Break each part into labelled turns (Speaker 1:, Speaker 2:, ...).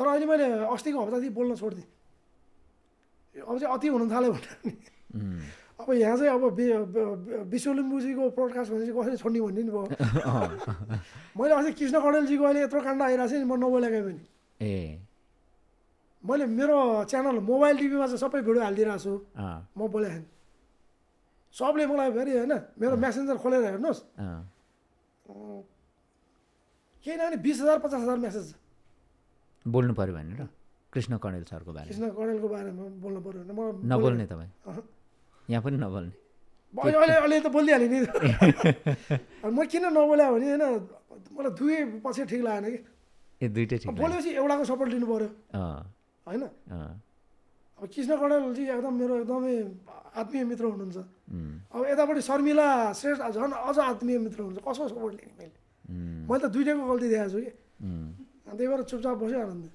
Speaker 1: तर अहिले मैले अस्तिको हप्तादेखि बोल्न छोडिदिएँ। अब चाहिँ अति हुन थाल्यो भनेर नि। अब यहाँ चाहिँ अब वि- वि- विश्व लिम्बुजीको प्रोडकास्ट भने चाहिँ कसरी छोड्ने भन्ने नि भयो। मैले अस्ति कृष्ण कणेलजीको अहिले यत्रो काण्ड आइरहेको छ नि म नबोलेकै पनि।
Speaker 2: ए।
Speaker 1: मैले मेरो च्यानल मोबाइल टिभीमा चाहिँ सबै भिडियो हालिदिइरहेको छु। म बोलेको छैन सबले मलाई फेरि होइन मेरो मेसेन्जर खोलेर हेर्नुहोस्। केही नभने बिस हजार पचास हजार मेसेज छ
Speaker 2: बोल्नु पऱ्यो भनेर कृष्ण कणेल सरको बारेमा।
Speaker 1: कृष्ण कणेलको बारेमा बोल्नु पऱ्यो
Speaker 2: नबोल्ने तपाईँ। यहाँ पनि नबोल्ने।
Speaker 1: अहिले अहिले त बोलिहालेँ नि म किन नबोल्या भने होइन मलाई दुवै पछि ठिक लागेन कि।
Speaker 2: ए दुइटै ठिक।
Speaker 1: बोलेपछि एउटाको सपोर्ट लिनु पऱ्यो होइन? अब कृष्ण कणेलजी एकदम मेरो एकदमै आत्मीय मित्र हुनुहुन्छ। अब यतापट्टि शर्मिला श्रेष्ठ झन् अझ आत्मीय मित्र हुनुहुन्छ। कसको सपोर्ट लिने मैले? मैले त दुइटैको गल्ती देखाएको छु कि। त्यही भएर चुपचाप बस्यो आनन्द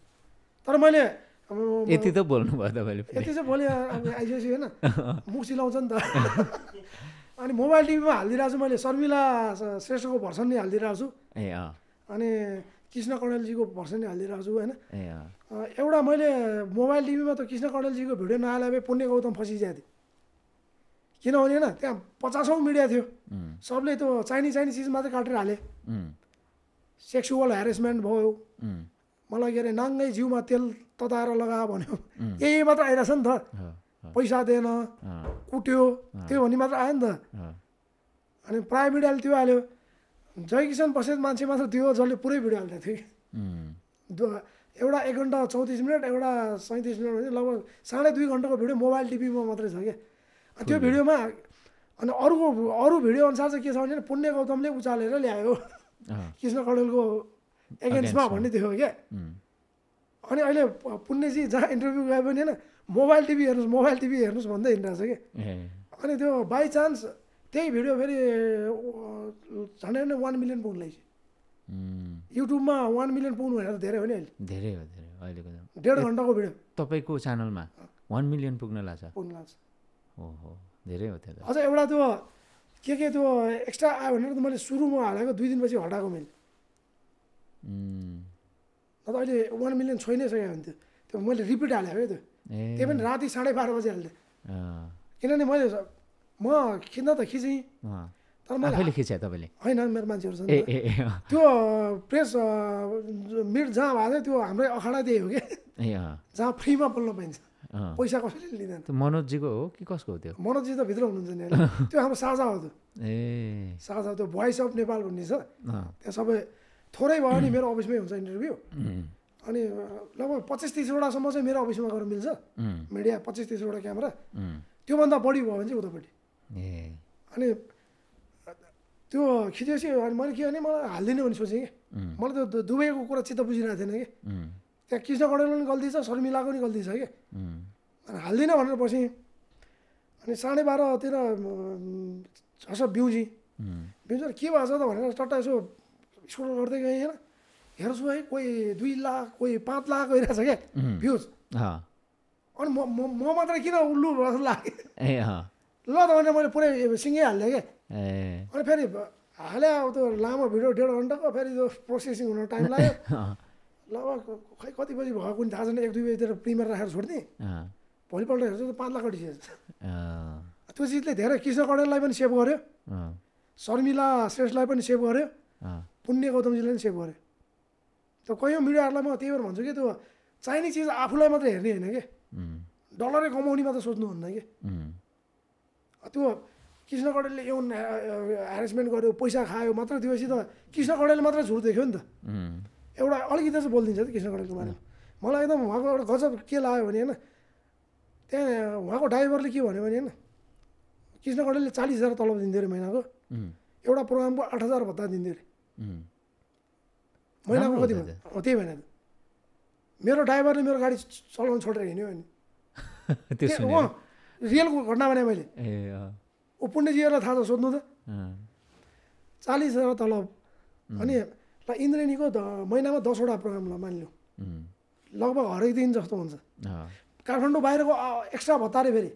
Speaker 1: तर मैले अब
Speaker 2: यति त बोल्नु भयो तपाईँले
Speaker 1: यति चाहिँ अब आइसकेपछि होइन मुख सिलाउँछ नि त। अनि मोबाइल टिभीमा हालिदिरहेको छु मैले शर्मिला श्रेष्ठको भर्सन नै हालिदिरहेको छु।
Speaker 2: ए
Speaker 1: अनि कृष्ण कणेलजीको भर्सन नै हालिदिरहेको छु होइन। एउटा मैले मोबाइल टिभीमा त कृष्ण कणेलजीको भिडियो नहाले भए पुण्य गौतम फसिजाएको थिएँ। किनभने होइन त्यहाँ पचासौँ मिडिया थियो। सबले त्यो चाइनी चाइनी चिज मात्रै काटेर हाले। सेक्सुअल ह्यारेसमेन्ट भयो। मलाई के अरे नाङ्गै जिउमा तेल तताएर लगा भन्यो। यही मात्र आइरहेछ नि त। पैसा दिएन कुट्यो त्यो भन्ने मात्र आयो नि त। अनि प्राय मिडियाले त्यो हाल्यो। जय किसान बसेको मान्छे मात्र त्यो जसले पुरै भिडियो हाल्दै थियो। एउटा एक घन्टा चौतिस मिनट एउटा सैँतिस मिनट भने लगभग साढे दुई घन्टाको भिडियो मोबाइल टिभीमा मात्रै छ क्या। त्यो भिडियोमा अनि अरूको अरू भिडियो अनुसार चाहिँ के छ भने पुण्य गौतमले उचालेर ल्यायो। कृष्ण कणेलको एगेन्स्टमा। भन्ने थियो क्या? अनि अहिले पुण्यजी जहाँ इन्टरभ्यू गए पनि होइन मोबाइल टिभी हेर्नुहोस् मोबाइल टिभी हेर्नुहोस् भन्दै हिँडिरहेको छ कि अनि त्यो बाई चान्स त्यही भिडियो फेरि झन्डै नै वान मिलियन पुग्नु
Speaker 2: उम्,
Speaker 1: युट्युबमा वान मिलियन पुग्नु भनेर धेरै हो नि अहिले।
Speaker 2: धेरै हो धेरै अहिलेको
Speaker 1: डेढ घन्टाको भिडियो।
Speaker 2: तपाईँको च्यानलमा वान मिलियन पुग्न लाग्छ।
Speaker 1: पुग्नु लाग्छ।
Speaker 2: ओहो धेरै हो त्यो
Speaker 1: अझ एउटा त्यो के के त्यो एक्स्ट्रा आयो भनेर त मैले सुरुमा हालेको दुई दिनपछि हटाएको मैले। त अहिले वान मिलियन छोइ नै सकेको हुन्थ्यो त्यो। मैले रिपिट हालेको क्या त्यो। त्यही पनि राति साढे बाह्र बजी हाल्थेँ
Speaker 2: अँ,
Speaker 1: किनभने मैले म खिच्न त खिचेँ। तर मैले
Speaker 2: खिच्यो तपाईँले?
Speaker 1: होइन मेरो मान्छेहरू छ नि
Speaker 2: ए
Speaker 1: त।
Speaker 2: ए ए अँ,
Speaker 1: त्यो प्रेस मिट जहाँ भएको थियो त्यो हाम्रै अखाडा त्यही हो कि? जहाँ फ्रीमा बोल्न पाइन्छ। पैसा कसैले लिँदैन।
Speaker 2: त्यो मनोजजीको हो कि कसको हो त्यो?
Speaker 1: मनोजी त भित्र हुनुहुन्छ नि त्यो हाम्रो साझा हो त्यो।
Speaker 2: ए।
Speaker 1: साझा त्यो भोइस अफ नेपाल भन्ने छ। त्यहाँ सबै थोरै भयो नि मेरो अफिसमै हुन्छ इन्टरभ्यू अनि लगभग पच्चिस तिसवटासम्म चाहिँ मेरो अफिसमा गएर मिल्छ। मिडिया पच्चिस तिसवटा क्यामेरा। त्योभन्दा बढी भयो भने चाहिँ उतापट्टि। अनि त्यो खिचेपछि अनि मैले के भने मलाई हालिदिने भने सोचेँ कि मलाई त्यो दु- दुवैको कुरा चित्त बुझिरहेको थिएन कि। त्यहाँ कृष्ण कणेलको पनि गल्ती छ शर्मिलाको पनि गल्ती छ कि? हाल्दिनँ भनेर बसेँ अनि साढे बाह्रतिर छ बिउजी। बिउजी के भएको छ त भनेर टट्टा यसो स्कुल गर्दै गएँ होइन? हेर्छु है कोही दुई लाख कोही पाँच लाख गइरहेछ क्या भ्युज। अनि म म मात्र किन उल्लु जस्तो लाग्यो? ल त भनेर मैले पुरै सिँगै हालिदिएँ क्या अनि फेरि हाले अब त्यो लामो भिडियो डेढ घन्टाको फेरि त्यो प्रोसेसिङ हुन टाइम लाग्यो। ल खै कति बजी भयो कुनै थाहा छैन एक दुई बजीतिर प्रिमियर राखेर
Speaker 2: अँ,
Speaker 1: भोलिपल्ट हेर्छु त पाँच लाख उठिसकेछ
Speaker 2: अँ,
Speaker 1: त्यो चिजले धेरै कृष्ण कणेललाई पनि सेभ गर्यो। शर्मिला श्रेष्ठलाई पनि सेभ गर्यो। पुण्य गौतमजीले पनि सेभ गर्यो। त्यो कैयौँ मिडियाहरूलाई म त्यही भएर भन्छु कि त्यो चाहिने चिज आफूलाई मात्रै हेर्ने होइन कि? डलरै कमाउने मात्र सोच्नुहुन्न कि? त्यो कृष्ण कणेलले यौन ह्यारेसमेन्ट गर्यो पैसा खायो मात्र त्योपछि त कृष्ण कणेल मात्रै झुट देख्यो नि त। एउटा अलिकति चाहिँ बोलिदिन्छ त कृष्ण कणेलको बारेमा मलाई एकदम उहाँको एउटा गजब के लाग्यो भने होइन त्यहाँ उहाँको ड्राइभरले के भन्यो भने होइन कृष्ण कणेलले चालिस हजार तलब दिन्थ्यो अरे महिनाको। एउटा प्रोग्रामको आठ हजार भत्ता दिन्थ्यो अरे। महिनाको कति
Speaker 2: हो
Speaker 1: त्यही त मेरो ड्राइभरले मेरो गाडी चलाउनु छोडेर हिँड्यो भने।
Speaker 2: त्यो
Speaker 1: त्यहाँ
Speaker 2: सुनेर
Speaker 1: उहाँ रियल घटना भने मैले। ऊ पुण्यजीहरूलाई थाहा छ सोध्नु त। चालिस हजार तलब। अनि ल इन्द्रेणीको द महिनामा दसवटा प्रोग्राम ल मानिलिउँ लगभग हरेक दिन जस्तो हुन्छ। काठमाडौँ बाहिरको एक्स्ट्रा भत्ता अरे फेरि।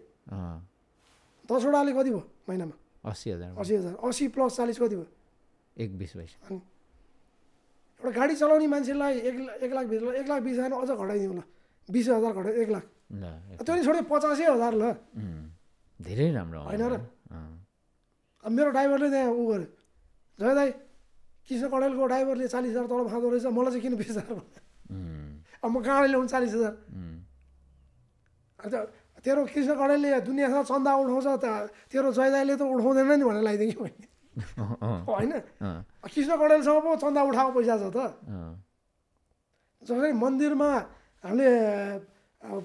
Speaker 1: दसवटाले कति भयो महिनामा?
Speaker 2: अस्सी हजार।
Speaker 1: असी हजार। असी प्लस चालिस कति भयो?
Speaker 2: एक बिस
Speaker 1: अनि एउटा गाडी चलाउने मान्छेलाई एक एक लाख भित्र एक लाख बिस हजार अझ घटाइदिउँ ल। बिस हजार घटाइ एक लाख। त्यो नि छोड्यो पचासै हजार ल।
Speaker 2: धेरै राम्रो
Speaker 1: होइन र? मेरो ड्राइभरले त्यहाँ उ गर्यो। जय दाई। कृष्ण कडेलको ड्राइभरले चालिस हजार तलब खाँदो रहेछ मलाई चाहिँ किन बिस हजार अब म कहाँबाट ल्याउनु चालिस हजार अन्त तेरो कृष्ण कडेलले दुनियाँसँग चन्दा उठाउँछ त तेरो जय दाईले त उठाउँदैन नि? भनेर लगाइदिएँ कि मैले होइन कृष्ण कडेलसँग पो चन्दा उठाएको पैसा छ त जसरी मन्दिरमा हामीले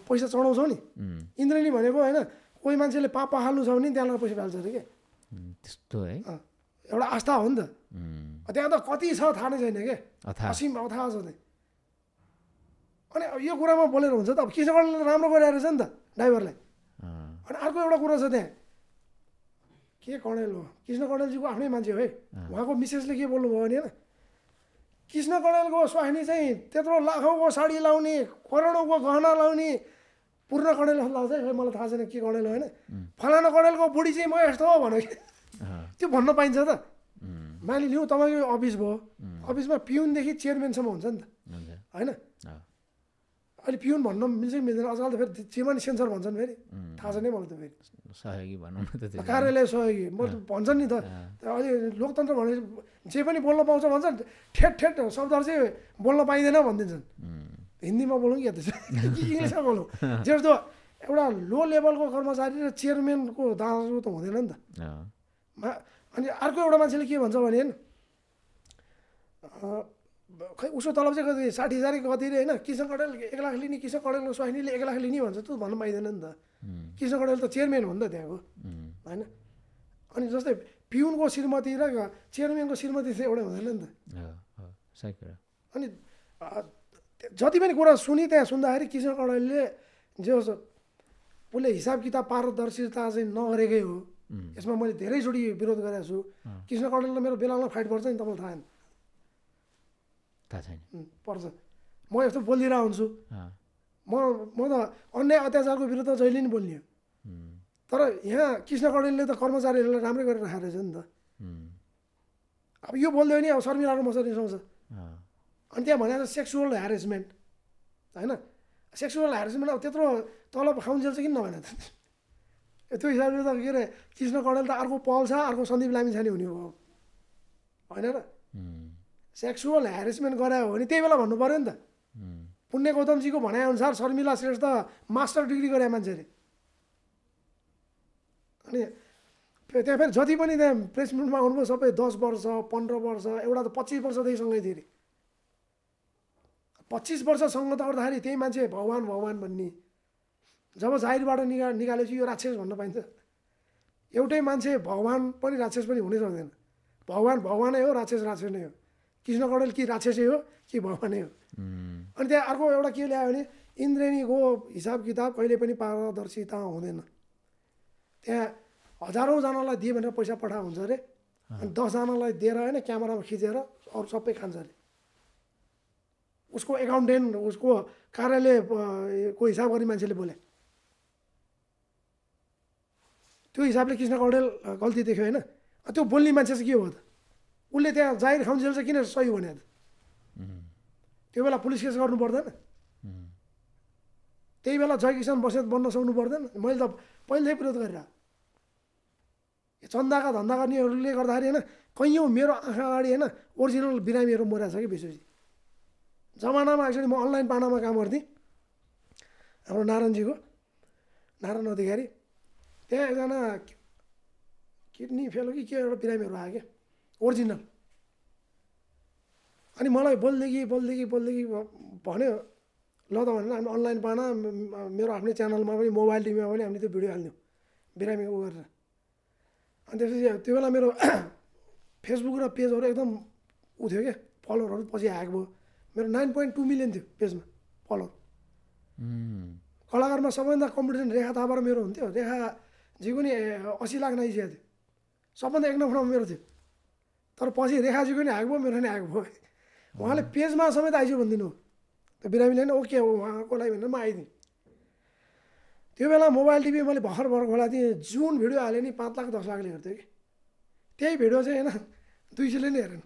Speaker 1: पैसा चढाउँछौँ नि इन्द्रेणी भनेको होइन कोही मान्छेले पाप हाल्नु छ भने त्यहाँबाट पैसा फाल्छ अरे के?
Speaker 2: उम्, त्यस्तो है।
Speaker 1: एउटा आस्था हो नि त। त्यहाँ त कति छ थाहा नै छैन के?
Speaker 2: अथाह
Speaker 1: असीम अथाह छ त्यहाँ अनि अब यो कुरामा बोलेर हुन्छ त अब कृष्णकरणले राम्रो गरिरहेको रहेछ नि त ड्राइभरलाई अनि अर्को एउटा कुरो छ त्यहाँ। के कणेल हो? कृष्ण कणेलजीको आफ्नै मान्छे हो है। उहाँको मिसेसले के बोल्नुभयो भने होइन कृष्ण कणेलको स्वाहिनी चाहिँ त्यत्रो लाखौँको साडी लाउने करोडौँको गहना लाउने पूर्ण कणेल लाउँछ है मलाई थाहा छैन के कणेल होइन। फलाना कणेलको बुढी चाहिँ म यस्तो हो भन्यो कि? त्यो भन्न पाइन्छ त। मानिलिउँ तपाईँको अफिस भयो। अफिसमा पिउनदेखि चेयरम्यानसम्म हुन्छ नि त। होइन? अहिले पिउन भन्न मिल्छ कि मिल्दैन? आजकल त फेरि चेयरम्यान सेन्सर भन्छन् फेरि। थाहा छैन मलाई त फेरि।
Speaker 2: सहयोगी भनौँ न
Speaker 1: कार्यालय सहयोगी। म भन्छन् नि त। अहिले लोकतन्त्र भने जे पनि बोल्न पाउँछ भन्छन्। ठेट ठेट शब्दहरू चाहिँ बोल्न पाइँदैन भनिदिन्छन्। हिन्दीमा बोलौँ कि कि इङ्ग्लिसमा बोलौँ? जस्तो एउटा लो लेभलको कर्मचारी र चेयरम्यानको दाजु त हुँदैन नि त। अनि अर्को एउटा मान्छेले के भन्छ भने खै उसको तलब चाहिँ कति साठी हजार कति रे होइन? किसन कडेल एक लाख लिने किसन कडेलको स्वाहिनीले एक लाख लिने भन्छ त भन्नु पाइँदैन नि त। किसन कडेल त चेयरम्यान हो नि त त्यहाँको। होइन? अनि जस्तै पिउनको श्रीमती र चेयरम्यानको श्रीमती चाहिँ एउटै हुँदैन नि त। अनि जति पनि कुरा सुने त्यहाँ सुन्दाखेरि किशन कडेलले जे उसले हिसाब किताब पारदर्शिता चाहिँ नगरेकै हो। यसमा मैले धेरैचोटि विरोध गरेको छु। कृष्ण कडेलले मेरो बेलामा फाइट पर्छ नि तपाईँलाई थाहा
Speaker 2: थाहा छैन।
Speaker 1: पर्छ। म यस्तो बोलिरहेको हुन्छु। म म त अन्याय अत्याचारको विरुद्ध जहिले नि बोल्ने हो। तर यहाँ कृष्ण कडेलले त कर्मचारीहरूलाई राम्रै गरेर राखेको रहेछ नि त। अब यो बोल्दै भने अब शर्मिलाको मसँग रिसाउँछ अनि त्यहाँ भनेको सेक्सुअल ह्यारेसमेन्ट होइन? सेक्सुअल ह्यारेसमेन्ट अब त्यत्रो तलब खाउन्जेल चाहिँ किन नभने त? त्यो हिसाबले त के अरे कृष्ण कडेल त अर्को पल छ अर्को सन्दीप लामिछाने हुने हो। होइन र? सेक्सुअल ह्यारेसमेन्ट गरायो भने त्यही बेला भन्नु पऱ्यो नि त। पुण्य गौतमजीको भनाइअनुसार शर्मिला श्रेष्ठ त मास्टर डिग्री गरे मान्छे अरे अनि त्यहाँ फेरि जति पनि त्यहाँ प्रेस मिटमा आउनुभयो सबै दस वर्ष पन्ध्र वर्ष एउटा त पच्चिस वर्षदेखि सँगै थियो अरे पच्चिस वर्षसँग त गर्दाखेरि त्यही मान्छे भगवान् भगवान् भन्ने जब जाहिरबाट निका निकालेपछि यो राक्षस भन्न पाइन्छ। एउटै मान्छे भगवान् पनि राक्षस पनि हुनै सक्दैन। भगवान् भगवानै हो राक्षस राक्षस नै हो। कृष्ण कडेल कि राक्षसै हो कि भगवानै हो। अनि त्यहाँ अर्को एउटा के ल्यायो भने इन्द्रेणीको हिसाब किताब कहिले पनि पारदर्शिता हुँदैन। त्यहाँ हजारौँजनालाई दिए भनेर पैसा पठाएको हुन्छ अरे। अनि दसजनालाई दिएर होइन क्यामेरामा खिचेर अरू सबै खान्छ अरे। उसको एकाउन्टेन्ट उसको कार्यालय को हिसाब गर्ने मान्छेले बोले। त्यो हिसाबले कृष्ण कौडेल गल्ती देख्यो होइन। त्यो बोल्ने मान्छे चाहिँ के हो त? उसले त्यहाँ जाहिर खाउन्जेल चाहिँ किन सही भने त? त्यो बेला पुलिस केस गर्नु पर्दैन। त्यही बेला जय किसान बसेत बन्न सक्नु पर्दैन। मैले त पहिल्यै विरोध गरेर। चन्दाका धन्दा गर्नेहरूले गर्दाखेरि होइन कैयौँ मेरो आँखा अगाडि होइन ओरिजिनल बिरामीहरू मरेको छ कि बेसी जमानामा एक्चुली म अनलाइन पानामा काम गर्थेँ। हाम्रो नारायणजीको नारायण अधिकारी। त्यहाँ एकजना किडनी फेल कि के एउटा बिरामीहरू आयो क्या ओरिजिनल अनि मलाई बोल्दैकी बोल्दैकी बोल्दैकी भन्यो ल त भनेर हामी अनलाइन पाना म- मेरो आफ्नै च्यानलमा पनि मोबाइल टिभीमा पनि हामीले त्यो भिडियो हाल्थ्यौँ बिरामी उ गरेर अनि त्यसपछि त्यो बेला मेरो फेसबुक र पेजहरू एकदम उ थियो क्या फलोवरहरू पछि ह्याक भयो मेरो नाइन पोइन्ट टू मिलियन थियो पेजमा फलोवर कलाकारमा सबैभन्दा कम्पिटिसन रेखा थापा र मेरो हुन्थ्यो रेखाजीको नि असी लाख नाइसकेको थियो सबभन्दा एक नम्बरमा मेरो थियो। तर पछि रेखाजीको नि ह्याक भयो मेरो नि ह्याक भयो। उहाँले पेजमा समेत आइज्यू भनिदिनु। त्यो बिरामीले नि ओके हो उहाँको लागि भनेर म आइदिएँ। त्यो बेला मोबाइल टिभी मैले भर्खर भर्खर खोला थिएँ। जुन भिडियो हालेँ नि पाँच लाख दस लाखले हेर्थ्यो कि। त्यही भिडियो चाहिँ होइन दुई सयले नै हेरेन।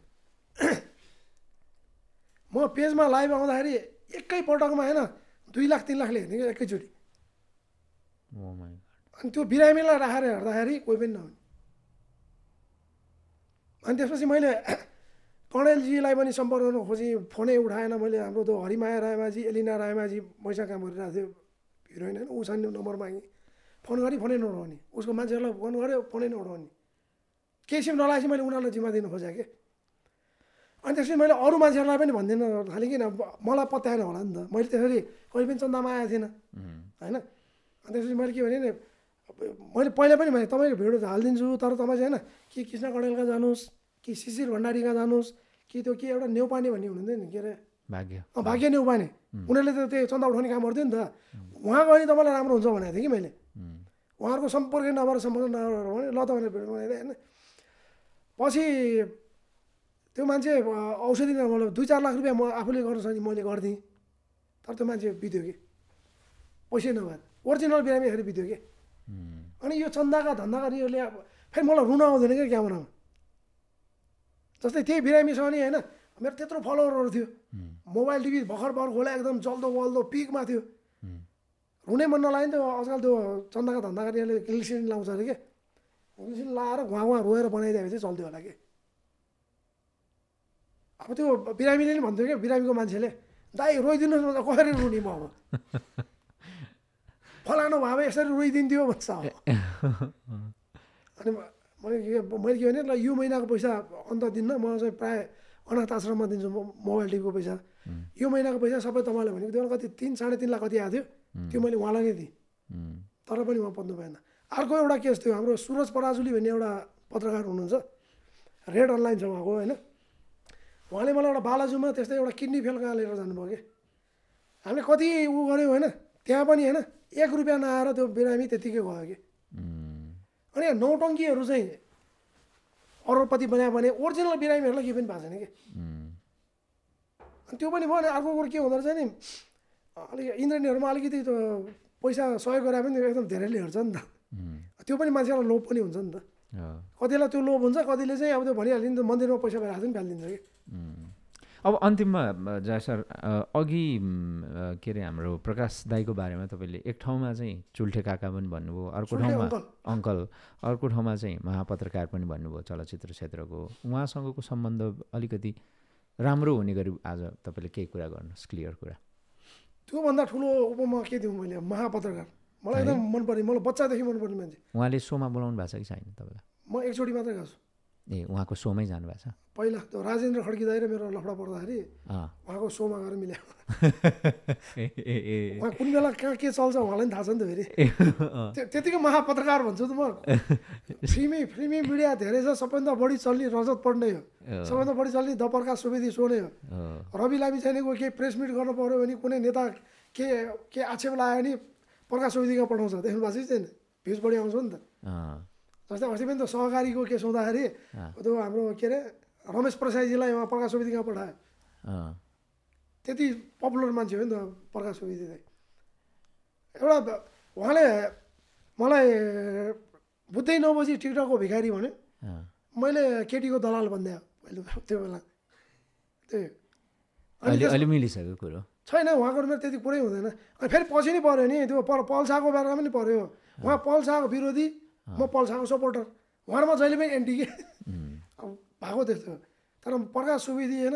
Speaker 1: म पेजमा लाइभ आउँदाखेरि एकैपटकमा होइन दुई लाख तिन लाखले हेर्ने क्या एकैचोटि।
Speaker 2: माई
Speaker 1: अनि त्यो बिरामीलाई राखेर हेर्दाखेरि कोही पनि नहुने। अनि त्यसपछि मैले कणेलजीलाई पनि सम्पर्क गर्न खोजेँ फोनै उठाएन मैले हाम्रो त्यो हरिमाया रायमाझी एलिना रायमाझी मैसा काम गरिरहेको थियो हिरोइन होइन उसँग नम्बर मागेँ फोन गरेँ फोनै नउठाउने उसको मान्छेहरूलाई फोन गऱ्यो फोनै नउठाउने। केही सिम नलाएपछि मैले उनीहरूलाई जिम्मा दिनु खोजेँ कि? अनि त्यसपछि मैले अरू मान्छेहरूलाई पनि भनिदिन थालेँ किन मलाई पत्याएन होला नि त। मैले त्यसरी कहिले पनि चन्दामा आएको थिइनँ होइन? अनि त्यसपछि मैले के भने नि मैले पहिला पनि भने तपाईँको भिडियो त हालिदिन्छु तर तपाईँ चाहिँ होइन कि कृष्ण कडेलका जानुहोस् कि शिशिर भण्डारीका जानुहोस् कि त्यो के एउटा नेउपाने भन्ने हुनुहुन्थ्यो नि के अरे?
Speaker 2: भाग्य।
Speaker 1: अँ, भाग्य नेउपाने उनीहरूले त त्यो चन्दा उठाउने काम गर्थ्यो नि त। उहाँ गयो भने तपाईँलाई राम्रो हुन्छ भनेको थिएँ कि मैले। उहाँहरूको सम्पर्क नभएर सम्पर्क नभएर भने ल त भनेर भिडियो बनाइदिएँ होइन। पछि त्यो मान्छे औषधि नभएर दुई चार लाख रुपियाँ म आफूले गर्न सक्ने मैले गरिदिएँ। तर त्यो मान्छे बित्यो कि? पैसै नभएर ओरिजिनल बिरामीहरू बित्यो कि? अनि यो चन्दाका धन्दा गर्नेहरूले अब फेरि मलाई रुन आउँदैन क्या क्यामेरामा जस्तै त्यही बिरामीसँग नि होइन मेरो त्यत्रो फलोवरहरू थियो मोबाइल टिभी भर्खर भर्खर खोला एकदम जल्दो वल्दो पिकमा थियो रुनै मन नलाग्यो नि त आजकल त्यो चन्दाका धन्दा गर्नेहरूले ग्लिसिन लाउँछ अरे के ग्लिसिन लाएर घुवा घुवा रोएर बनाइदियो भने चाहिँ चल्थ्यो होला कि अब त्यो बिरामीले नि भन्थ्यो क्या बिरामीको मान्छेले दाइ रोइदिनुहोस् न त कसरी रुने म अब फलानु भए यसरी रोइदिन्थ्यो भन्छ अनि मैले के मैले के भने ल यो महिनाको पैसा अन्त दिन्न म चाहिँ प्रायः अनाथ आश्रममा दिन्छु म मोबाइल टिभीको पैसा यो महिनाको पैसा सबै तपाईँलाई भनेको थियो कति तिन साढे तिन लाख कति आएको थियो त्यो मैले उहाँलाई नै दिएँ तर पनि उहाँ पत्नु भएन अर्को एउटा केस थियो हाम्रो सुरज पराजुली भन्ने एउटा पत्रकार हुनुहुन्छ रेड अनलाइन छ उहाँको होइन उहाँले मलाई एउटा बालाजुमा त्यस्तै एउटा किडनी फेल कहाँ लिएर जानुभयो कि हामीले कति उ गऱ्यौँ होइन त्यहाँ पनि होइन एक रुपियाँ नआएर त्यो बिरामी त्यत्तिकै गयो कि। अनि नौटङ्कीहरू चाहिँ अरबपति बनायो भने ओरिजिनल बिरामीहरूलाई केही पनि भएको छैन कि। अनि त्यो पनि भयो अनि अर्को कुरो के हुँदो रहेछ नि अलिक इन्द्रेणीहरूमा अलिकति त्यो पैसा सहयोग गरे पनि एकदम धेरैले हेर्छ नि त। त्यो पनि मान्छेलाई लोभ पनि हुन्छ नि त। कतिलाई त्यो लोभ हुन्छ कतिले चाहिँ अब त्यो भनिहाल्यो नि त मन्दिरमा पैसा भएर पनि फालिदिन्छ कि।
Speaker 2: अब अन्तिममा जय सर अघि के अरे हाम्रो प्रकाश दाईको बारेमा तपाईँले एक ठाउँमा चाहिँ चुल्ठे काका पनि भन्नुभयो अर्को ठाउँमा
Speaker 1: अङ्कल।
Speaker 2: अर्को ठाउँमा चाहिँ महापत्रकार पनि भन्नुभयो चलचित्र क्षेत्रको। उहाँसँगको सम्बन्ध अलिकति राम्रो हुने गरी आज तपाईँले केही कुरा गर्नुहोस् क्लियर कुरा।
Speaker 1: त्योभन्दा ठुलो उपमा के दिउँ मैले? महापत्रकार। मलाई एकदम मन पर्ने मलाई बच्चादेखि मनपर्ने मान्छे।
Speaker 2: उहाँले सोमा बोलाउनु भएको छ कि छैन तपाईँलाई?
Speaker 1: म एकचोटि मात्रै गएको छु
Speaker 2: ए उहाँको सोमै जानुभएको छ?
Speaker 1: पहिला त्यो राजेन्द्र खड्की दाइ र मेरो लफडा पर्दाखेरि उहाँको सोमा गएर मिल्यो। उहाँ कुन बेला कहाँ के चल्छ उहाँलाई पनि थाहा छ नि त फेरि। त्यतिकै महापत्रकार भन्छु त म। फ्रीमै फ्रीमै मिडिया धेरै छ सबैभन्दा बढी चल्ने रजत पढ्ने हो। सबैभन्दा बढी चल्ने द प्रकाश सुवेदी सो नै हो रवि लामी छैनको केही प्रेस मिट गर्नु पऱ्यो भने कुनै नेता के के आक्षेप लगायो भने प्रकाश सुवेदीमा पठाउँछ। देख्नु भएको छैन? भ्युज बढी आउँछ नि त। जस्तै अस्ति पनि त सहकारीको केस हुँदाखेरि त्यो हाम्रो के अरे रमेश प्रसादजीलाई उहाँ प्रकाश सुवेदीमा पठायो। त्यति पपुलर मान्छे हो नि त प्रकाश सुवेदी चाहिँ एउटा उहाँले मलाई बुझ्दै नबुझी टिकटकको भिखारी भन्यो
Speaker 2: अँ,
Speaker 1: मैले केटीको दलाल भन्दै पहिलो त्यो बेला। त्यही
Speaker 2: मिलिसक्यो कुरो।
Speaker 1: छैन उहाँको मेरो त्यति कुरै हुँदैन। अनि फेरि पछि नै पऱ्यो नि त्यो पर पल्साको बेलामा पनि पऱ्यो उहाँ पल्साको विरोधी म पल्साको सपोर्टर उहाँमा जहिले पनि एन्टी के। अब भएको त्यस्तो। तर प्रकाश सुवेदी होइन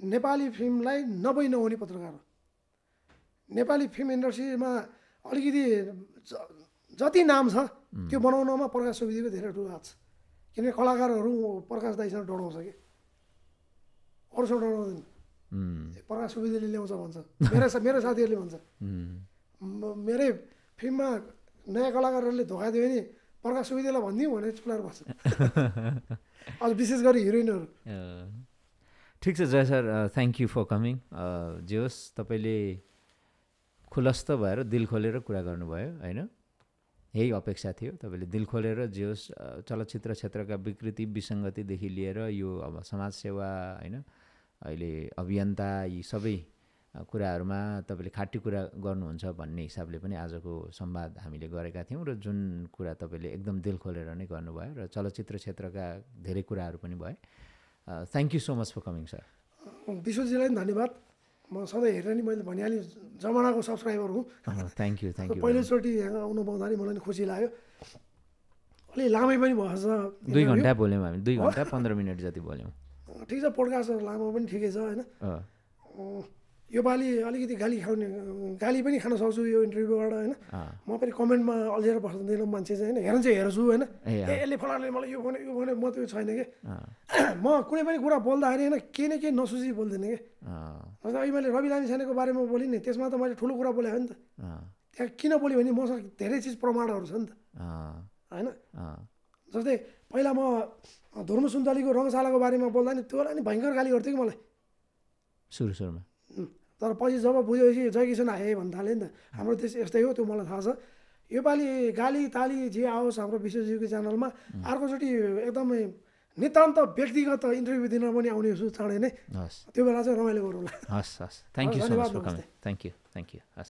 Speaker 1: नेपाली फिल्मलाई नभई नहुने पत्रकार हो। नेपाली फिल्म इन्डस्ट्रीमा अलिकति जति नाम छ त्यो बनाउनमा प्रकाश सुवेदीको धेरै ठुलो हात छ। किनभने कलाकारहरू प्रकाश दाईसँग डराउँछ कि। अरूसँग डराउँदैन
Speaker 2: उम्,
Speaker 1: प्रकाश सुवेदीले ल्याउँछ भन्छ। मेरो मेरो साथीहरूले भन्छ। मेरै फिल्ममा नयाँ कलाकारहरूले धोका दियो भने प्रकाश सुवेदीलाई भनिदिउँ भने चुलाएर बस्छ। अझ विशेष गरी हिरोइनहरू
Speaker 2: ठिक छ Jai sir thank you for coming जे होस् तपाईँले खुलस्त भएर दिल खोलेर कुरा गर्नुभयो होइन? यही अपेक्षा थियो तपाईँले दिल खोलेर जे होस् चलचित्र क्षेत्रका विकृति विसङ्गतिदेखि लिएर यो अब समाजसेवा होइन? अहिले अभियन्ता यी सबै कुराहरूमा तपाईँले खाटी कुरा गर्नुहुन्छ भन्ने हिसाबले पनि आजको संवाद हामीले गरेका थियौँ र जुन कुरा तपाईँले एकदम दिल खोलेर नै गर्नुभयो र चलचित्र क्षेत्रका धेरै कुराहरू पनि भए। Thank you so much for coming sir
Speaker 1: विश्वजीलाई पनि धन्यवाद। म सधैँ हेरेर नि मैले भनिहालेँ जमानाको सब्सक्राइबर हुँ।
Speaker 2: थ्याङ्क यू थ्याङ्क यू
Speaker 1: पहिलोचोटि यहाँ आउनु पाउँदा नि मलाई खुसी लाग्यो। अलि लामै पनि भएछ।
Speaker 2: दुई घन्टा बोल्यौँ हामी दुई घन्टा पन्ध्र मिनट जति बोल्यौँ।
Speaker 1: ठिक छ पोडकास्टहरू लामो पनि ठिकै छ होइन?
Speaker 2: अँ,
Speaker 1: योपालि अलिकति गाली खाउने गाली पनि खान सक्छु यो इन्टरभ्यूबाट होइन? म पनि कमेन्टमा अल्झेर बस्दैन मान्छे चाहिँ होइन? हेर्न चाहिँ हेर्छु होइन? यसले फलानले मलाई यो भने यो भने म त्यो छैन कि? म कुनै पनि कुरा बोल्दाखेरि होइन केही न केही नसोची बोल्दैन कि?
Speaker 2: अँ,
Speaker 1: जस्तै अहिले मैले रवि लामी छानेको बारेमा बोलेँ नि त्यसमा त मैले ठुलो कुरा बोलेँ हो नि त त्यहाँ किन बोलेँ भने मसँग धेरै चिज प्रमाणहरू छ नि त होइन? जस्तै पहिला म धुर्म सुन्तलीको रङशालाको बारेमा बोल्दा नि त्यो नि भयङ्कर गाली गर्थ्यो कि मलाई।
Speaker 2: सुरु सुरुमा।
Speaker 1: तर पछि जब बुझेपछि जय किसन आए भन्न थालेँ नि त। हाम्रो देश यस्तै हो त्यो मलाई थाहा छ। योपालि गाली ताली जे आओस् हाम्रो विश्वजीको च्यानलमा अर्कोचोटि एकदमै नितान्त व्यक्तिगत इन्टरभ्यू दिन पनि आउने छु चाँडै नै त्यो बेला चाहिँ रमाइलो गरौँला।
Speaker 2: हस् हस्। Thank you so much for coming. Thank you thank you हस्।